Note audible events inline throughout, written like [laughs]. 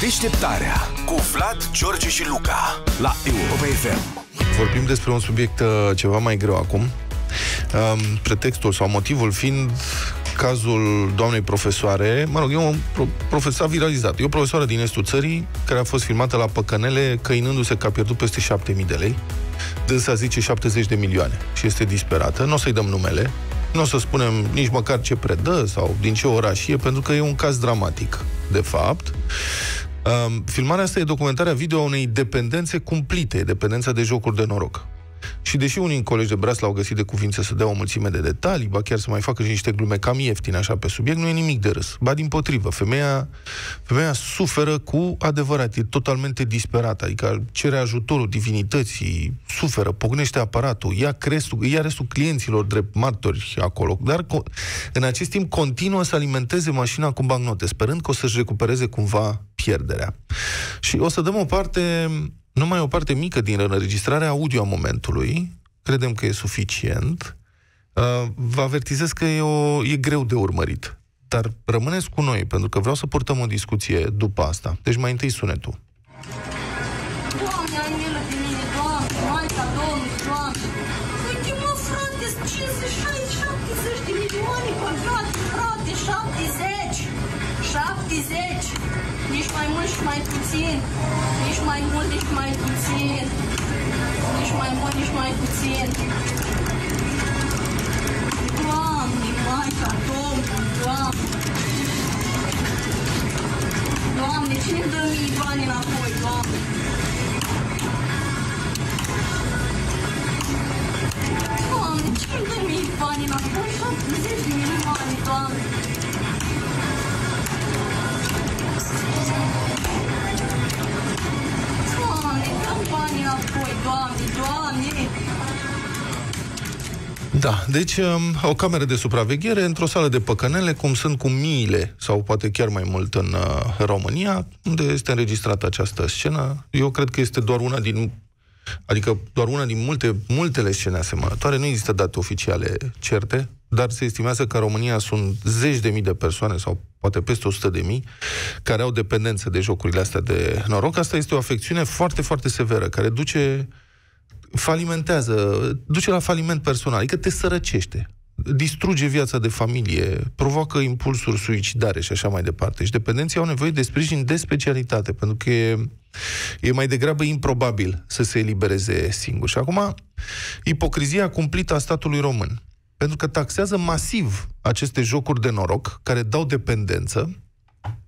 Deșteptarea cu Vlad, George și Luca la Europa FM. Vorbim despre un subiect uh, ceva mai greu acum. Um, pretextul sau motivul fiind cazul doamnei profesoare, mă rog, e un pro- profesor viralizat. E o profesoară din estul țării care a fost filmată la păcănele căinându-se că a pierdut peste 7000 de lei. Dânsa zice 70 de milioane și este disperată. Nu o să-i dăm numele, nu o să spunem nici măcar ce predă sau din ce oraș e, pentru că e un caz dramatic, de fapt. Um, filmarea asta e documentarea video a unei dependențe cumplite, dependența de jocuri de noroc. Și deși unii colegi de braț l-au găsit de cuvință să dea o mulțime de detalii, ba chiar să mai facă și niște glume cam ieftine așa pe subiect, nu e nimic de râs. Ba din potrivă, femeia, femeia suferă cu adevărat, e totalmente disperată, adică cere ajutorul divinității, suferă, pognește aparatul, ia, crestul, ia restul clienților drept martori acolo, dar în acest timp continuă să alimenteze mașina cu bancnote, sperând că o să-și recupereze cumva pierderea. Și o să dăm o parte numai o parte mică din înregistrarea audio a momentului, credem că e suficient, uh, vă avertizez că e, o, e greu de urmărit. Dar rămâneți cu noi, pentru că vreau să purtăm o discuție după asta. Deci mai întâi sunetul. Doamne, ai milă de mine, Doamne, Maica Domnului, Doamne. Uite, mă, frate, 56, 70 de milioane păcate, frate, 70. 70. Nici mai mult și mai puțin. Nici mai mult, nici mai puțin. Nici mai mult, nici mai puțin. Doamne, Maica Domnului, Doamne. Doamne, cine dă mie bani înapoi, Doamne? Doamne, cine dă mie bani înapoi? 70 de milioane, Doamne. Doamne, Doamne, Doamne. Da, deci um, o cameră de supraveghere într-o sală de păcănele, cum sunt cu miile, sau poate chiar mai mult în uh, România, unde este înregistrată această scenă. Eu cred că este doar una din Adică doar una din multe, multele scene asemănătoare. Nu există date oficiale certe, dar se estimează că în România sunt zeci de mii de persoane, sau poate peste 100 de mii, care au dependență de jocurile astea de noroc. Asta este o afecțiune foarte, foarte severă, care duce falimentează, duce la faliment personal, adică te sărăcește, distruge viața de familie, provoacă impulsuri suicidare și așa mai departe. Și dependenții au nevoie de sprijin de specialitate, pentru că e, e mai degrabă improbabil să se elibereze singur. Și acum, ipocrizia cumplită a statului român, pentru că taxează masiv aceste jocuri de noroc care dau dependență,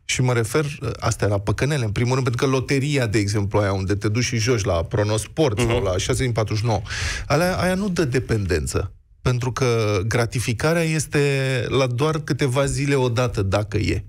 și mă refer, astea la păcănele, în primul rând, pentru că loteria, de exemplu, aia unde te duci și joci la Pronosport uh-huh. sau la 6 din 49, aia, aia nu dă dependență. Pentru că gratificarea este la doar câteva zile odată, dacă e.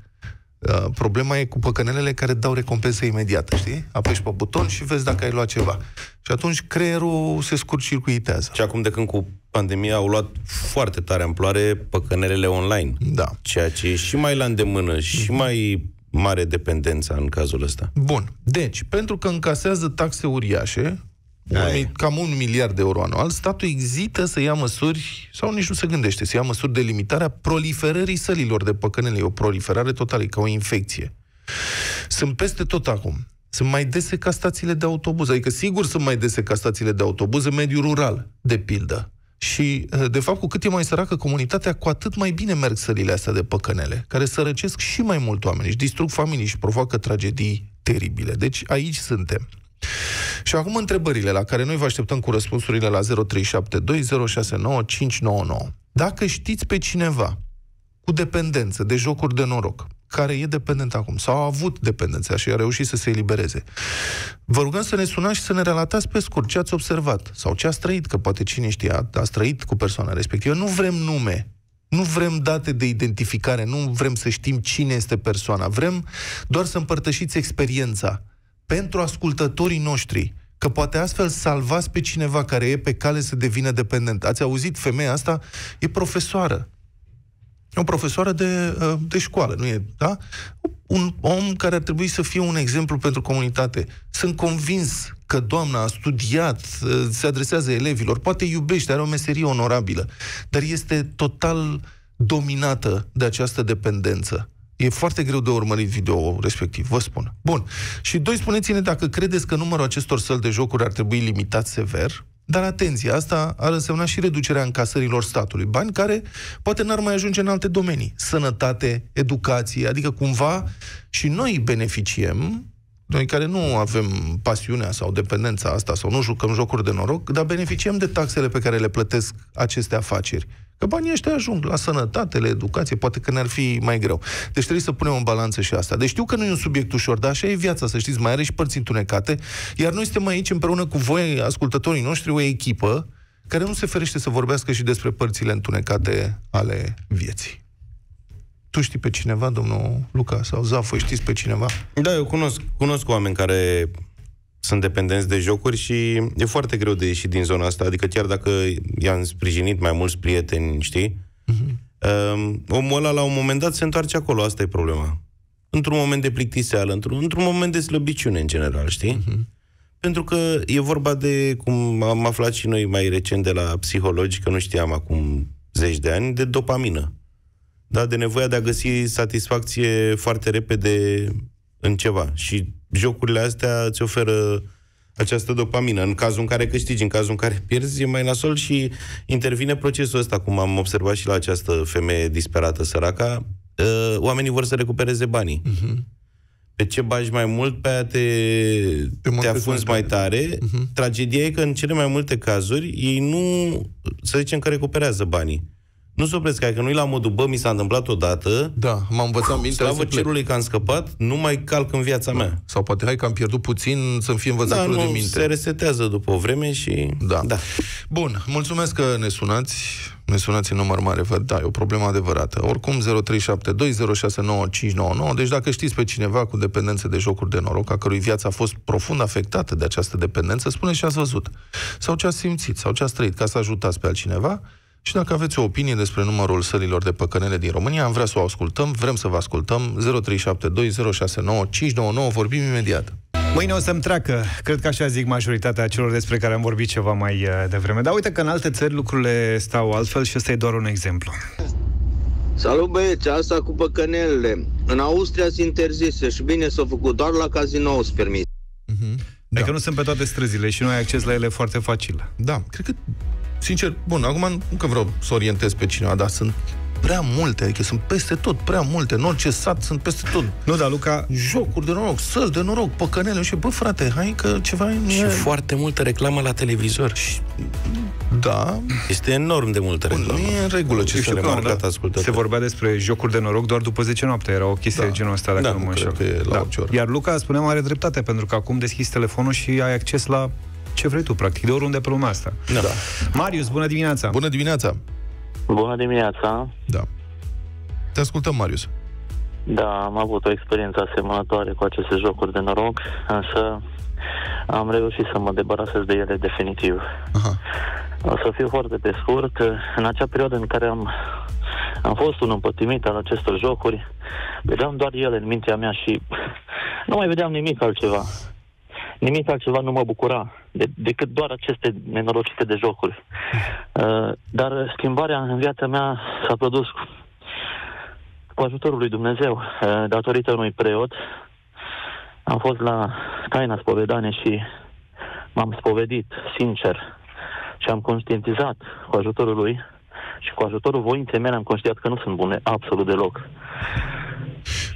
Uh, problema e cu păcănelele care dau recompensă imediată, știi? Apeși pe buton și vezi dacă ai luat ceva. Și atunci creierul se scurcircuitează. Și acum de când cu pandemia au luat foarte tare amploare păcănelele online. Da. Ceea ce e și mai la îndemână și mai mare dependența în cazul ăsta. Bun. Deci, pentru că încasează taxe uriașe, un, Aia e. mi- cam un miliard de euro anual, statul exită să ia măsuri, sau nici nu se gândește, să ia măsuri de limitare a proliferării sălilor de păcănele. E o proliferare totală, e ca o infecție. Sunt peste tot acum. Sunt mai dese ca stațiile de autobuz. Adică, sigur, sunt mai dese ca stațiile de autobuz în mediul rural, de pildă. Și, de fapt, cu cât e mai săracă comunitatea, cu atât mai bine merg sălile astea de păcănele, care sărăcesc și mai mult oameni, își distrug familii și provoacă tragedii teribile. Deci, aici suntem. Și acum întrebările la care noi vă așteptăm cu răspunsurile la 0372069599. Dacă știți pe cineva cu dependență de jocuri de noroc, care e dependent acum, sau a avut dependență și a reușit să se elibereze, vă rugăm să ne sunați și să ne relatați pe scurt ce ați observat sau ce ați trăit, că poate cine știe a, a trăit cu persoana respectivă. Nu vrem nume, nu vrem date de identificare, nu vrem să știm cine este persoana. Vrem doar să împărtășiți experiența pentru ascultătorii noștri, că poate astfel salvați pe cineva care e pe cale să devină dependent. Ați auzit, femeia asta e profesoară. E o profesoară de, uh, de școală, nu e, da? Un om care ar trebui să fie un exemplu pentru comunitate. Sunt convins că doamna a studiat, uh, se adresează elevilor, poate iubește, are o meserie onorabilă, dar este total dominată de această dependență. E foarte greu de urmărit video respectiv, vă spun. Bun. Și doi, spuneți-ne dacă credeți că numărul acestor săli de jocuri ar trebui limitat sever, dar atenție, asta ar însemna și reducerea încasărilor statului. Bani care poate n-ar mai ajunge în alte domenii. Sănătate, educație, adică cumva și noi beneficiem noi care nu avem pasiunea sau dependența asta sau nu jucăm jocuri de noroc, dar beneficiem de taxele pe care le plătesc aceste afaceri. Că banii ăștia ajung la sănătate, la educație, poate că ne-ar fi mai greu. Deci trebuie să punem în balanță și asta. Deci știu că nu e un subiect ușor, dar așa e viața, să știți, mai are și părți întunecate, iar noi suntem aici împreună cu voi, ascultătorii noștri, o echipă care nu se ferește să vorbească și despre părțile întunecate ale vieții. Tu știi pe cineva, domnul Luca, sau Zafă, știți pe cineva? Da, eu cunosc, cunosc oameni care sunt dependenți de jocuri și e foarte greu de ieșit din zona asta, adică chiar dacă i-am sprijinit mai mulți prieteni, știi, uh-huh. um, omul ăla la un moment dat se întoarce acolo, asta e problema. Într-un moment de plictiseală, într-un, într-un moment de slăbiciune în general, știi? Uh-huh. Pentru că e vorba de, cum am aflat și noi mai recent de la psihologi, că nu știam acum zeci de ani, de dopamină. Da, de nevoia de a găsi satisfacție foarte repede în ceva. Și jocurile astea îți oferă această dopamină. În cazul în care câștigi, în cazul în care pierzi, e mai nasol și intervine procesul ăsta, cum am observat și la această femeie disperată săraca. Uh, oamenii vor să recupereze banii. Uh-huh. Pe ce bagi mai mult, pe aia te, te, te afunzi mai tare. Uh-huh. Tragedia e că în cele mai multe cazuri ei nu, să zicem că recuperează banii nu se opresc, că nu-i la modul, bă, mi s-a întâmplat odată, da, m-am învățat minte, slavă cerului că am scăpat, nu mai calc în viața da. mea. Sau poate, hai că am pierdut puțin, să-mi fie învățatură da, de minte. se resetează după o vreme și... Da. da. Bun, mulțumesc că ne sunați, ne sunați în număr mare, vă da, e o problemă adevărată. Oricum, 0372069599, deci dacă știți pe cineva cu dependențe de jocuri de noroc, a cărui viața a fost profund afectată de această dependență, spuneți ce ați văzut, sau ce ați simțit, sau ce ați trăit, ca să ajutați pe altcineva, și dacă aveți o opinie despre numărul sălilor de păcănele din România, am vrea să o ascultăm, vrem să vă ascultăm. 0372069599, vorbim imediat. Mâine o să-mi treacă. Cred că așa zic majoritatea celor despre care am vorbit ceva mai uh, devreme. Dar uite că în alte țări lucrurile stau altfel și ăsta e doar un exemplu. Salut băieți, asta cu păcănelele. În Austria se interzise și bine s-a făcut, doar la cazinou s permis. Mm-hmm. Da. Adică nu sunt pe toate străzile și nu ai acces la ele foarte facil. Da, cred că sincer, bun, acum nu că vreau să orientez pe cineva, dar sunt prea multe, adică sunt peste tot, prea multe, în orice sat sunt peste tot. Nu, dar Luca... Jocuri de noroc, săl de noroc, păcănele și bă, frate, hai că ceva... Și e... foarte multă reclamă la televizor. Și... Da. Este enorm de multă reclamă. Nu e în regulă ce se remarcat da? Se vorbea despre jocuri de noroc doar după 10 noapte, era o chestie da. de genul ăsta, dacă da, nu mă înșel. Da. Iar Luca, spuneam, are dreptate, pentru că acum deschizi telefonul și ai acces la ce vrei tu, practic, de oriunde pe lumea asta. Da. da. Marius, bună dimineața! Bună dimineața! Bună dimineața! Da. Te ascultăm, Marius. Da, am avut o experiență asemănătoare cu aceste jocuri de noroc, însă am reușit să mă debarasez de ele definitiv. Aha. O să fiu foarte pe scurt. În acea perioadă în care am, am fost un împătimit al acestor jocuri, vedeam doar ele în mintea mea și nu mai vedeam nimic altceva nimic altceva nu mă bucura de, decât doar aceste nenorocite de jocuri. Uh, dar schimbarea în viața mea s-a produs cu ajutorul lui Dumnezeu, uh, datorită unui preot. Am fost la taina spovedanie și m-am spovedit sincer și am conștientizat cu ajutorul lui și cu ajutorul voinței mele am conștiat că nu sunt bune absolut deloc.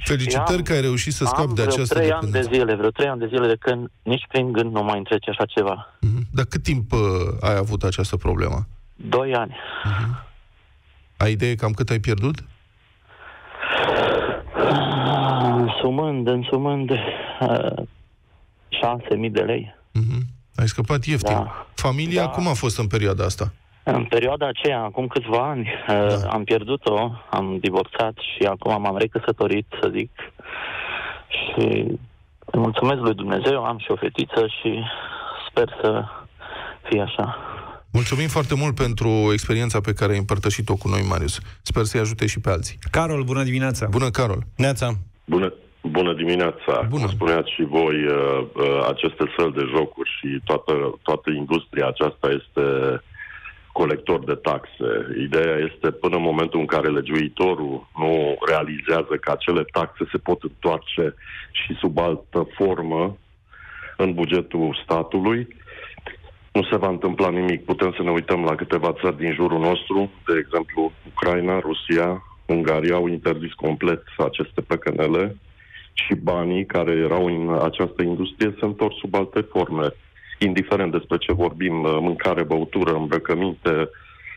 Felicitări am, că ai reușit să scapi de această trei ani de zile, vreo trei ani de zile de când nici prin gând nu mai îmi trece așa ceva. Mm-hmm. Dar cât timp uh, ai avut această problemă? Doi ani. Mm-hmm. Ai idee cam cât ai pierdut? Însumând, însumând uh, 6.000 de lei. Mm-hmm. Ai scăpat ieftin. Da. Familia da. cum a fost în perioada asta? În perioada aceea, acum câțiva ani, da. Uh, am pierdut-o, am divorțat și acum m-am recăsătorit, să zic. Și îi mulțumesc lui Dumnezeu, am și o fetiță și sper să fie așa. Mulțumim foarte mult pentru experiența pe care ai împărtășit-o cu noi, Marius. Sper să-i ajute și pe alții. Carol, bună dimineața! Bună, Carol! Neața! Bună, bună dimineața! Bună. Cum spuneați și voi, uh, uh, aceste săli de jocuri și toată, toată industria aceasta este colector de taxe. Ideea este până în momentul în care legiuitorul nu realizează că acele taxe se pot întoarce și sub altă formă în bugetul statului, nu se va întâmpla nimic. Putem să ne uităm la câteva țări din jurul nostru, de exemplu Ucraina, Rusia, Ungaria au interzis complet aceste păcănele și banii care erau în această industrie se întorc sub alte forme indiferent despre ce vorbim, uh, mâncare, băutură, îmbrăcăminte,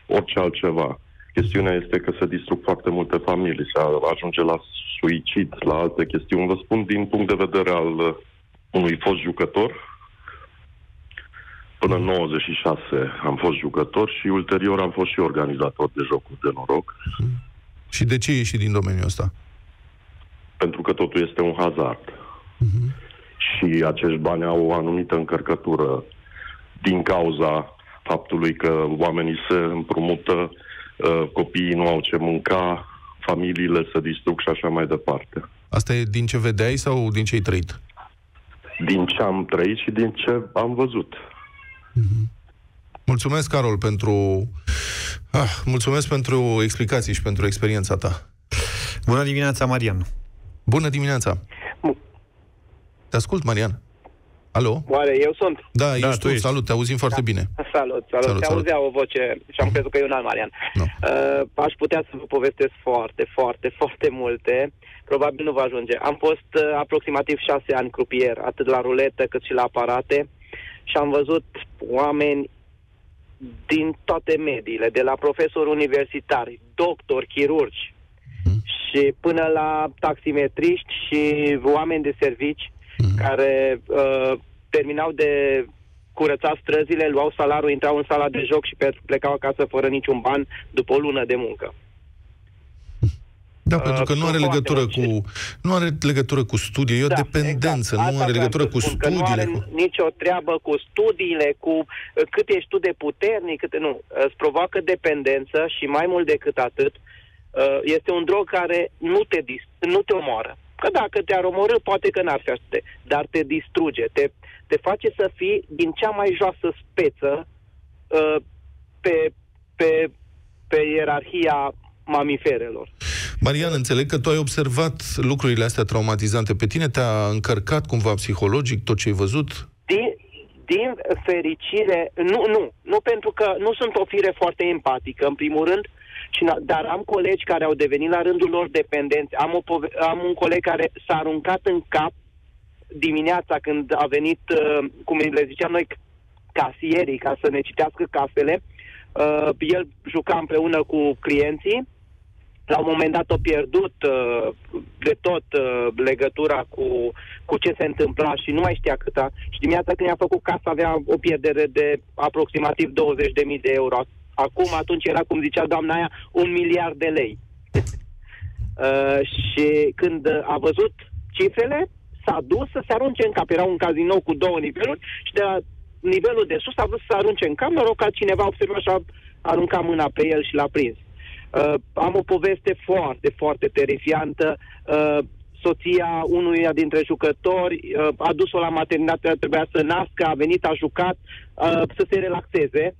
orice altceva. Chestiunea este că se distrug foarte multe familii, se ajunge la suicid, la alte chestiuni. Vă spun din punct de vedere al uh, unui fost jucător. Până în 96 am fost jucător și ulterior am fost și organizator de jocuri de noroc. Și de ce ieși din domeniul ăsta? Pentru că totul este un hazard. Uh-huh și acești bani au o anumită încărcătură din cauza faptului că oamenii se împrumută, uh, copiii nu au ce mânca, familiile se distrug și așa mai departe. Asta e din ce vedeai sau din ce ai trăit? Din ce am trăit și din ce am văzut. Mm-hmm. Mulțumesc, Carol, pentru... Ah, mulțumesc pentru explicații și pentru experiența ta. Bună dimineața, Marian! Bună dimineața! Te ascult, Marian. Alo? Oare eu sunt? Da, da ești tu. Ești. Salut, te auzim foarte da. bine. [laughs] Salut, salut. salut te auzea o voce și am crezut că e un alt Marian. No. Uh, aș putea să vă povestesc foarte, foarte, foarte multe. Probabil nu va ajunge. Am fost uh, aproximativ șase ani crupier, atât la ruletă cât și la aparate și am văzut oameni din toate mediile, de la profesori universitari, doctori, chirurgi, mm. și până la taximetriști și oameni de servici mm. care uh, terminau de curățat străzile, luau salariul, intrau în sala de joc și plecau acasă fără niciun ban după o lună de muncă. Da, uh, pentru că nu are legătură cu nu are legătură cu studii, e o da, dependență, exact. nu are legătură cu studiile. Nu are cu... nicio treabă cu studiile, cu uh, cât ești tu de puternic, cât nu. Uh, îți provoacă dependență și mai mult decât atât, uh, este un drog care nu te, dis- nu te omoară. Că dacă te-ar omorâ, poate că n-ar fi așa, dar te distruge, te, te face să fii din cea mai joasă speță uh, pe, pe, pe ierarhia mamiferelor. Marian, înțeleg că tu ai observat lucrurile astea traumatizante. Pe tine te-a încărcat cumva psihologic tot ce ai văzut? Din, din fericire, nu, nu. Nu pentru că nu sunt o fire foarte empatică, în primul rând, și, dar am colegi care au devenit la rândul lor dependenți. Am, o, am un coleg care s-a aruncat în cap dimineața când a venit, uh, cum le ziceam noi, casierii ca să ne citească casele. Uh, el juca împreună cu clienții. La un moment dat a pierdut uh, de tot uh, legătura cu, cu ce se întâmpla și nu mai știa câta. Și dimineața când i-a făcut casa avea o pierdere de aproximativ 20.000 de euro Acum, atunci era, cum zicea doamna aia, un miliard de lei. [laughs] uh, și când a văzut cifrele, s-a dus să se arunce în cap. Era un cazinou cu două niveluri și de la nivelul de sus a vrut să se arunce în cap, noroc ca cineva a observat și a aruncat mâna pe el și l-a prins. Uh, am o poveste foarte, foarte terifiantă. Uh, soția unuia dintre jucători uh, a dus-o la maternitate, trebuia să nască, a venit, a jucat, uh, să se relaxeze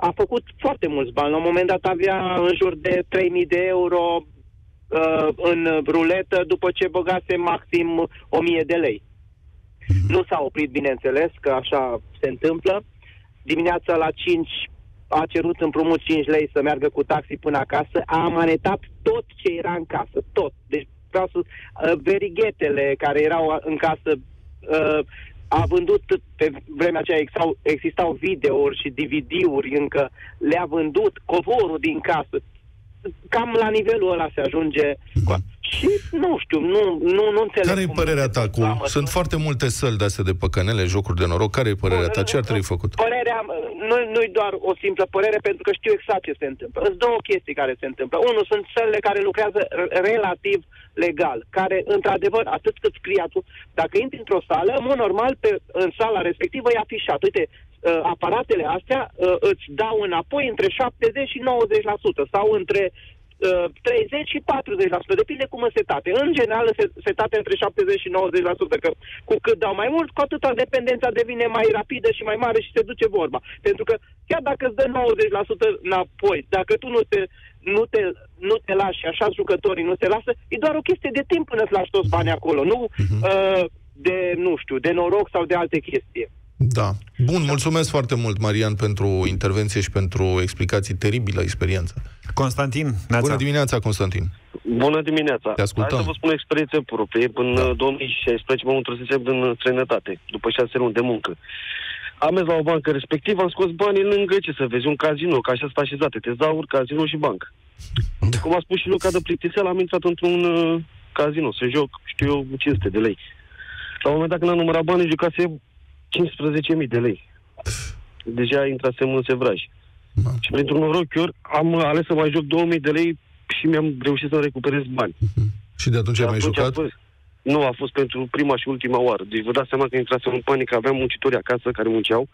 a făcut foarte mulți bani. La un moment dat avea în jur de 3.000 de euro uh, în ruletă după ce băgase maxim 1.000 de lei. Nu s-a oprit, bineînțeles, că așa se întâmplă. Dimineața la 5 a cerut împrumut 5 lei să meargă cu taxi până acasă, a amanetat tot ce era în casă, tot. Deci vreau să... Uh, verighetele care erau în casă, uh, a vândut, pe vremea aceea existau, existau videouri și DVD-uri încă, le-a vândut covorul din casă. Cam la nivelul ăla se ajunge. Cu... Și nu știu, nu, nu, nu înțeleg. Care e părerea ta? Cu... Sunt foarte multe săli de astea de păcănele, jocuri de noroc. Care e părerea ta? Ce ar trebui făcut? Părerea, nu, nu-i doar o simplă părere, pentru că știu exact ce se întâmplă. Sunt două chestii care se întâmplă. Unul, sunt sălile care lucrează relativ legal, care, într-adevăr, atât cât scrie atunci, dacă intri într-o sală, în mod normal, pe, în sala respectivă e afișat. Uite, uh, aparatele astea uh, îți dau înapoi între 70 și 90% sau între uh, 30 și 40%, depinde cum în setate. În general, se- setate între 70 și 90%, că cu cât dau mai mult, cu atâta dependența devine mai rapidă și mai mare și se duce vorba. Pentru că chiar dacă îți dă 90% înapoi, dacă tu nu te, nu te, nu te lași, așa jucătorii nu te lasă, e doar o chestie de timp până îți lași toți banii acolo, nu uh, de, nu știu, de noroc sau de alte chestii. Da. Bun, mulțumesc foarte mult, Marian, pentru intervenție și pentru explicații teribilă experiență. Constantin, Neața. Bună dimineața, Constantin. Bună dimineața! Te ascultăm. Hai să vă spun o experiență proprie. În Da. da. 2016 mă întorsesem din străinătate, după șase luni de muncă. Am mers la o bancă respectivă, am scos banii lângă ce să vezi, un casino, că așa sunt așezate, tezauri, casino și bancă. Cum a spus și Luca de plictisel, am intrat într-un uh, casino să joc, știu eu, 500 de lei. La un moment dat când am numărat banii, jucase 15.000 de lei. Deja intrasem în sevraj. Da. Și printr-un noroc, am ales să mai joc 2000 de lei și mi-am reușit să recuperez bani. Și de atunci ai mai Atunci jucat? A fost, nu, a fost pentru prima și ultima oară. Deci vă dați seama că intrasem în panică, aveam muncitori acasă care munceau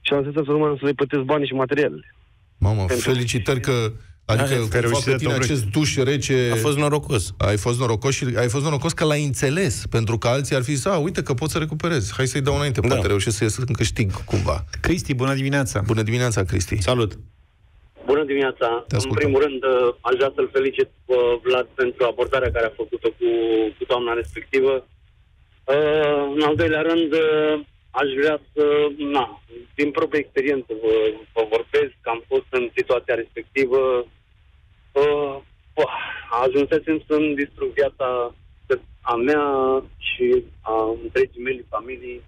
și am zis să rămân să le plătesc banii și materialele. Mamă, Pentru- felicitări că Adică Hai, cum că ai fac reușit pe să tine te acest duș rece... A fost norocos. Ai fost norocos și ai fost norocos că l-ai înțeles, pentru că alții ar fi zis, a, uite că pot să recuperez, hai să-i dau înainte, Da. poate reușesc să ies în câștig cumva. Cristi, bună dimineața! Bună dimineața, Cristi. Salut! Bună dimineața! Te În ascultăm. primul rând, uh, aș vrea să-l felicit pe Vlad pentru abordarea care a făcut-o cu, cu doamna respectivă. Uh, în al doilea rând, uh, aș vrea să, na, din proprie experiență vă, vă vorbesc că am fost în situația respectivă. Uh, uh, ajunsesem să-mi distrug viața a mea și a întregii mele familii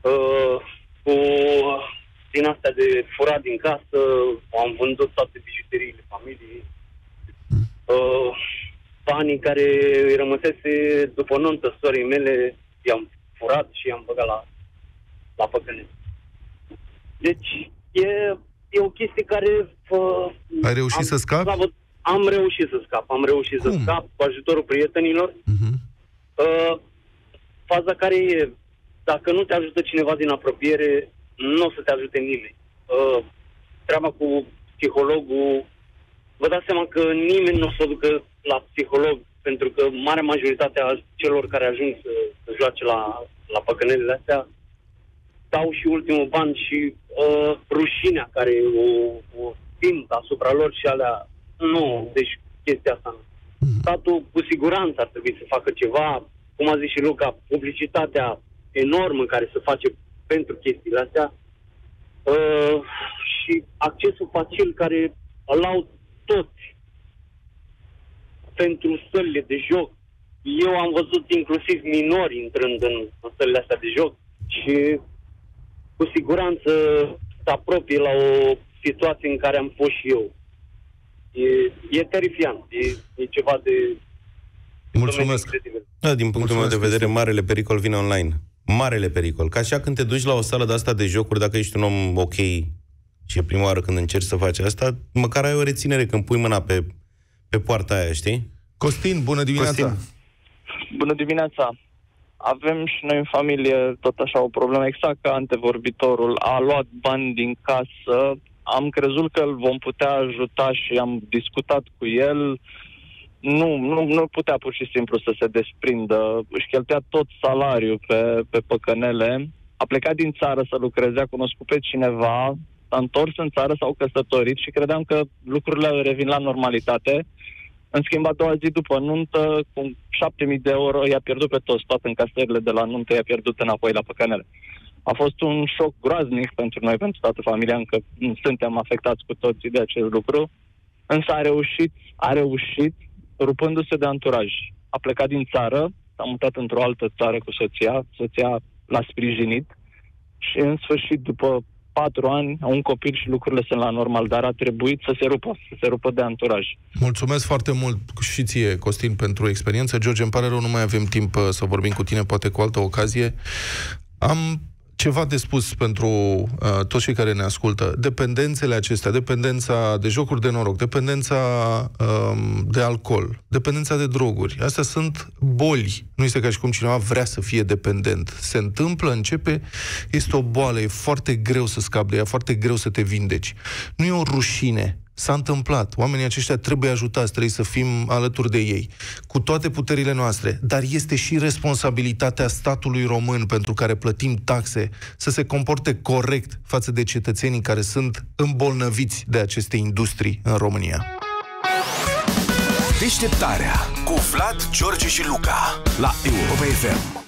uh, cu din astea de furat din casă, am vândut toate bijuteriile familiei. Uh, banii care îi rămăsese după nuntă sorii mele, i-am furat și i-am băgat la, la păcănet. Deci, e, e o chestie care... Uh, Ai reușit am, să scapi? slavă- Am reușit să scap, am reușit Cum? să scap cu ajutorul prietenilor. Mhm. Uh, faza care e, dacă nu te ajută cineva din apropiere, nu o să te ajute nimeni. Uh, treaba cu psihologul, vă dați seama că nimeni nu o să o ducă la psiholog, pentru că marea majoritate a celor care ajung să, să joace la, la păcănelele astea dau și ultimul ban și uh, rușinea care o, o simt asupra lor și alea. Nu, deci chestia asta nu. Statul cu siguranță ar trebui să facă ceva, cum a zis și Luca, publicitatea enormă care se face pentru chestiile astea uh, și accesul facil care îl au toți pentru sălile de joc. Eu am văzut inclusiv minori intrând în, în sălile astea de joc și cu siguranță se apropie la o situație în care am fost și eu. E, e terifiant, e, e ceva de... Mulțumesc. incredibil. Da, din punctul meu Mulțumesc, de vedere, marele pericol vine online. Marele pericol. Ca așa când te duci la o sală de asta de jocuri, dacă ești un om ok și e prima oară când încerci să faci asta, măcar ai o reținere când pui mâna pe, pe poarta aia, știi? Costin, bună dimineața. Costin. Bună dimineața! Avem și noi în familie tot așa o problemă, exact ca antevorbitorul. A luat bani din casă, am crezut că îl vom putea ajuta și am discutat cu el. Nu, nu, nu putea pur și simplu să se desprindă. Își cheltuia tot salariul pe, pe păcănele. A plecat din țară să lucreze, a cunoscut pe cineva, s-a întors în țară, s-au căsătorit și credeam că lucrurile revin la normalitate. În schimb, a doua zi după nuntă, cu 7.000 de euro, i-a pierdut pe toți, toate încasările de la nuntă i-a pierdut înapoi la păcănele. A fost un șoc groaznic pentru noi, pentru toată familia, încă suntem afectați cu toții de acest lucru. Însă a reușit, a reușit, rupându-se de anturaj. A plecat din țară, s-a mutat într-o altă țară cu soția, soția l-a sprijinit și în sfârșit, după patru ani, au un copil și lucrurile sunt la normal, dar a trebuit să se rupă, să se rupă de anturaj. Mulțumesc foarte mult și ție, Costin, pentru experiență. George, îmi pare rău, nu mai avem timp uh, să vorbim cu tine, poate cu altă ocazie. Am ceva de spus pentru uh, toți cei care ne ascultă. Dependențele acestea, dependența de jocuri de noroc, dependența um, de alcool, dependența de droguri, astea sunt boli. Nu este ca și cum cineva vrea să fie dependent. Se întâmplă, începe, este o boală, e foarte greu să scapi de ea, foarte greu să te vindeci. Nu e o rușine S-a întâmplat. Oamenii aceștia trebuie ajutați, trebuie să fim alături de ei, cu toate puterile noastre, dar este și responsabilitatea statului român pentru care plătim taxe să se comporte corect față de cetățenii care sunt îmbolnăviți de aceste industrii în România. Deșteptarea cu Vlad, George și Luca la Europa FM.